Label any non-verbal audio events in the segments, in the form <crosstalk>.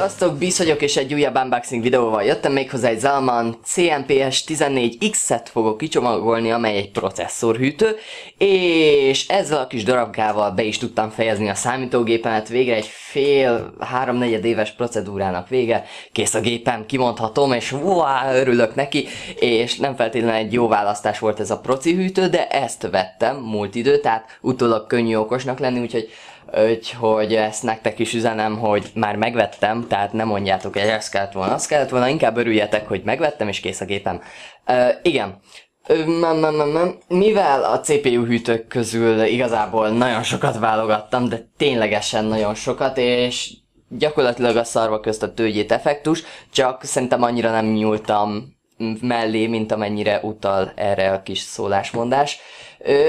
Sziasztok, Biz vagyok, és egy újabb unboxing videóval jöttem méghozzá egy Zalman CMPS 14X-et fogok kicsomagolni, amely egy processzorhűtő, és ezzel a kis darabkával be is tudtam fejezni a számítógépemet, végre egy fél, háromnegyed éves procedúrának vége, kész a gépem, kimondhatom, és wow, örülök neki, és nem feltétlenül egy jó választás volt ez a proci hűtő, de ezt vettem múlt idő, tehát utólag könnyű okosnak lenni, úgyhogy Úgyhogy ezt nektek is üzenem, hogy már megvettem, tehát nem mondjátok, hogy ez kellett volna, az kellett volna, inkább örüljetek, hogy megvettem, és kész a gépem. Uh, igen, mivel a CPU hűtők közül igazából nagyon sokat válogattam, de ténylegesen nagyon sokat, és gyakorlatilag a szarva közt a tőgyét effektus, csak szerintem annyira nem nyúltam mellé, mint amennyire utal erre a kis szólásmondás.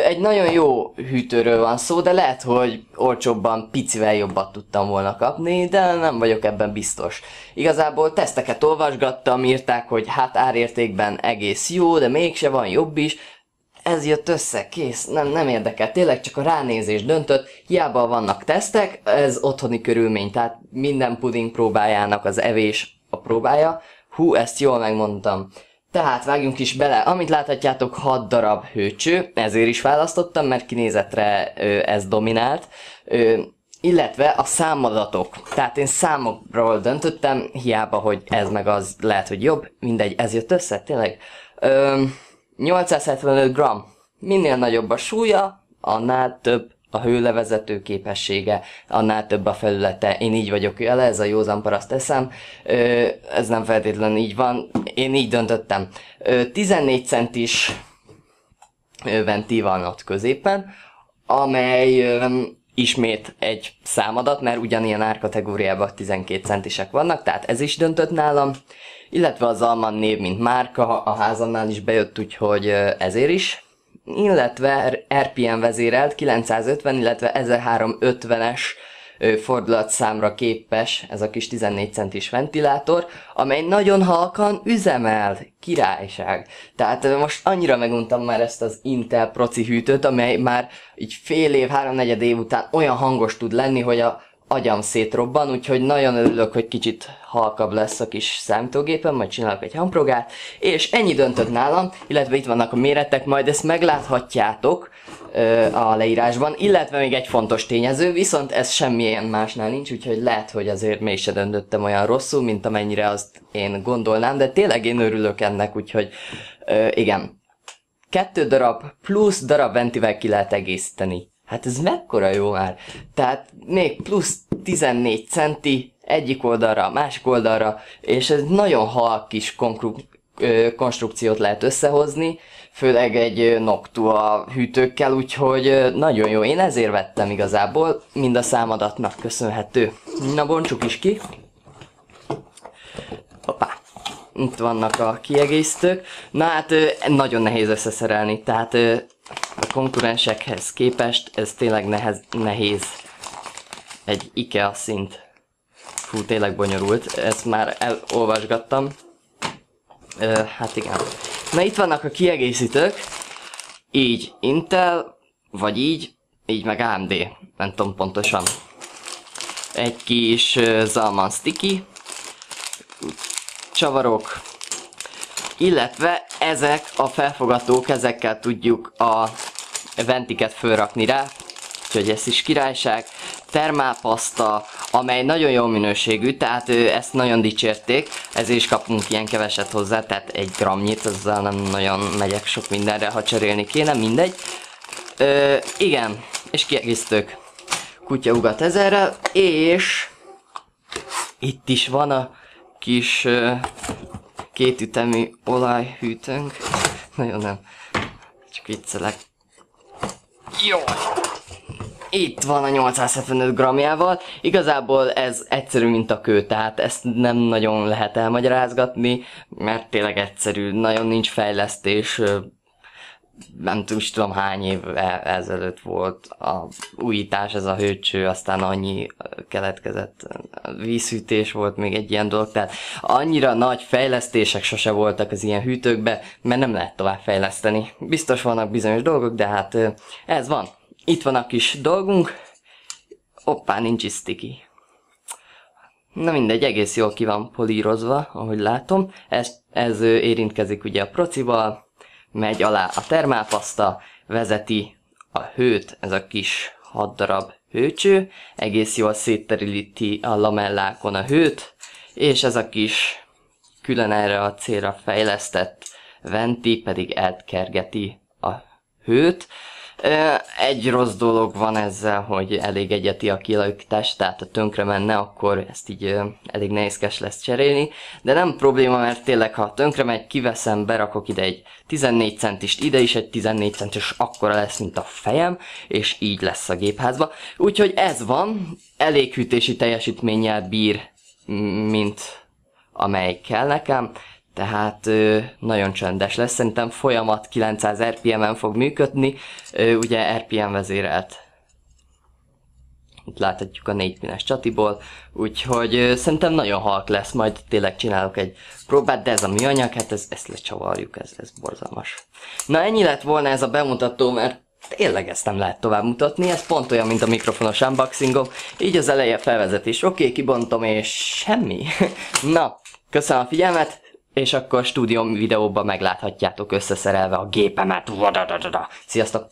Egy nagyon jó hűtőről van szó, de lehet, hogy olcsóbban picivel jobbat tudtam volna kapni, de nem vagyok ebben biztos. Igazából teszteket olvasgattam, írták, hogy hát árértékben egész jó, de mégse van jobb is, ez jött össze, kész, nem, nem érdekel, tényleg csak a ránézés döntött, hiába vannak tesztek, ez otthoni körülmény, tehát minden puding próbájának az evés a próbája. Hú, ezt jól megmondtam. Tehát vágjunk is bele. Amit láthatjátok, 6 darab hőcső, ezért is választottam, mert kinézetre ö, ez dominált. Ö, illetve a számadatok. Tehát én számokról döntöttem, hiába, hogy ez meg az lehet, hogy jobb. Mindegy, ez jött össze, tényleg. Ö, 875 g. Minél nagyobb a súlya, annál több a hőlevezető képessége, annál több a felülete. Én így vagyok vele, ez a józan paraszt teszem. Ez nem feltétlenül így van. Én így döntöttem. 14 centis venti van ott középen, amely ismét egy számadat, mert ugyanilyen árkategóriában 12 centisek vannak, tehát ez is döntött nálam. Illetve az Alman név, mint márka, a házamnál is bejött, úgyhogy ezért is illetve RPM vezérelt 950, illetve 1350-es fordulatszámra képes ez a kis 14 centis ventilátor, amely nagyon halkan üzemel. Királyság. Tehát most annyira meguntam már ezt az Intel proci hűtőt, amely már így fél év, háromnegyed év után olyan hangos tud lenni, hogy a agyam szétrobban, úgyhogy nagyon örülök, hogy kicsit halkabb lesz a kis számítógépem, majd csinálok egy hamprogát, és ennyi döntött nálam, illetve itt vannak a méretek, majd ezt megláthatjátok ö, a leírásban, illetve még egy fontos tényező, viszont ez semmilyen másnál nincs, úgyhogy lehet, hogy azért mégse döntöttem olyan rosszul, mint amennyire azt én gondolnám, de tényleg én örülök ennek, úgyhogy ö, igen. Kettő darab plusz darab ventivel ki lehet egészíteni. Hát ez mekkora jó már. Tehát még plusz 14 centi egyik oldalra, másik oldalra, és ez nagyon halk kis konstrukciót lehet összehozni, főleg egy Noctua hűtőkkel, úgyhogy nagyon jó. Én ezért vettem igazából, mind a számadatnak köszönhető. Na bontsuk is ki. Hoppá. Itt vannak a kiegészítők. Na hát nagyon nehéz összeszerelni, tehát a konkurensekhez képest ez tényleg nehez, nehéz. Egy IKEA szint. Fú, tényleg bonyolult. Ezt már elolvasgattam. Ö, hát igen. Na itt vannak a kiegészítők. Így Intel, vagy így, így meg AMD. Nem tudom pontosan. Egy kis Zalman Sticky. Csavarok, illetve ezek a felfogatók, ezekkel tudjuk a ventiket fölrakni rá, úgyhogy ez is királyság. Termálpaszta, amely nagyon jó minőségű, tehát ezt nagyon dicsérték, ezért is kapunk ilyen keveset hozzá, tehát egy gramnyit, azzal nem nagyon megyek sok mindenre, ha cserélni kéne, mindegy. Ö, igen, és kiegészítők. Kutya ugat ezerrel, és itt is van a kis kétütemű olajhűtőnk. Nagyon nem. Csak viccelek. Jó. Itt van a 875 gramjával. Igazából ez egyszerű, mint a kő, tehát ezt nem nagyon lehet elmagyarázgatni, mert tényleg egyszerű, nagyon nincs fejlesztés, nem tudom, is tudom hány év e- ezelőtt volt a újítás, ez a hőcső, aztán annyi keletkezett vízhűtés volt még egy ilyen dolog, tehát annyira nagy fejlesztések sose voltak az ilyen hűtőkbe, mert nem lehet tovább fejleszteni. Biztos vannak bizonyos dolgok, de hát ez van. Itt van a kis dolgunk. Hoppá, nincs is sticky. Na mindegy, egész jól ki van polírozva, ahogy látom. Ez, ez érintkezik ugye a procival, megy alá a termálpaszta, vezeti a hőt, ez a kis 6 darab hőcső, egész jól szétteríti a lamellákon a hőt, és ez a kis külön erre a célra fejlesztett venti pedig elkergeti a hőt, egy rossz dolog van ezzel, hogy elég egyeti a kialakítás, tehát ha tönkre menne, akkor ezt így elég nehézkes lesz cserélni, de nem probléma, mert tényleg ha tönkre megy, kiveszem, berakok ide egy 14 centist, ide is egy 14 centis, akkora lesz, mint a fejem, és így lesz a gépházba. Úgyhogy ez van, elég hűtési teljesítménnyel bír, mint amely kell nekem, tehát ö, nagyon csendes lesz, szerintem folyamat 900 RPM-en fog működni, ö, ugye RPM vezérelt. Itt láthatjuk a 4 pines csatiból, úgyhogy ö, szerintem nagyon halk lesz, majd tényleg csinálok egy próbát, de ez a műanyag, hát ez, ezt lecsavarjuk, ez, ez borzalmas. Na ennyi lett volna ez a bemutató, mert tényleg ezt nem lehet tovább mutatni, ez pont olyan, mint a mikrofonos unboxingom, így az eleje felvezetés, oké, okay, kibontom és semmi. <laughs> Na, köszönöm a figyelmet, és akkor a stúdióm videóban megláthatjátok összeszerelve a gépemet. Vadadadada. Sziasztok!